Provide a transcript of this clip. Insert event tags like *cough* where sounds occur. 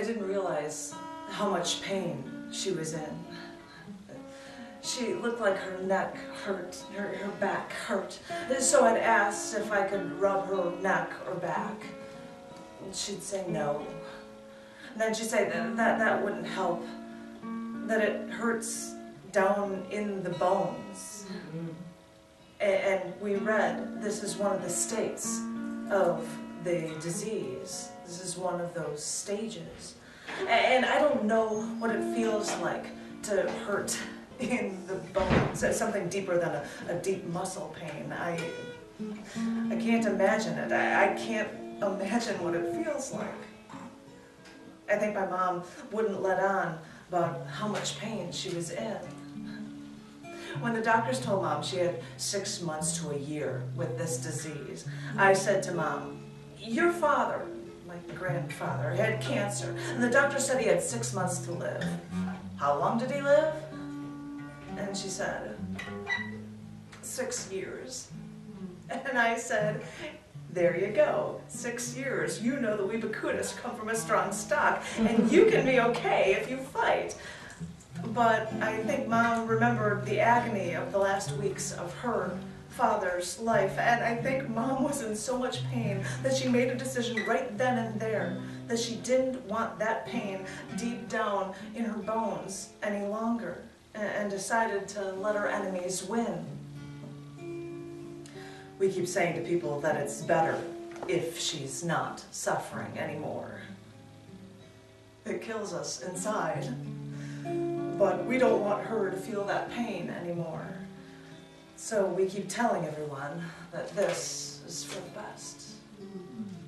I didn't realize how much pain she was in. She looked like her neck hurt, her, her back hurt. So I'd asked if I could rub her neck or back. And she'd say no. And then she'd say that, that that wouldn't help, that it hurts down in the bones. Mm-hmm. A- And we read this is one of the states of the disease. This is one of those stages. And I don't know what it feels like to hurt *laughs* in the bones. Something deeper than a, a deep muscle pain. I, I can't imagine it. I, I can't imagine what it feels like. I think my mom wouldn't let on about how much pain she was in. When the doctors told mom she had six months to a year with this disease, I said to mom, your father, my grandfather, had cancer, and the doctor said he had six months to live. How long did he live? And she said, six years. And I said, there you go, six years. You know the Weebakudas come from a strong stock, and you can be okay if you fight. But I think mom remembered the agony of the last weeks of her father's life, and I think mom was in so much pain that she made a decision right then and there that she didn't want that pain deep down in her bones any longer, and decided to let her enemies win. We keep saying to people that it's better if she's not suffering anymore. It kills us inside but we don't want her to feel that pain anymore. So we keep telling everyone that this is for the best. Mm-hmm.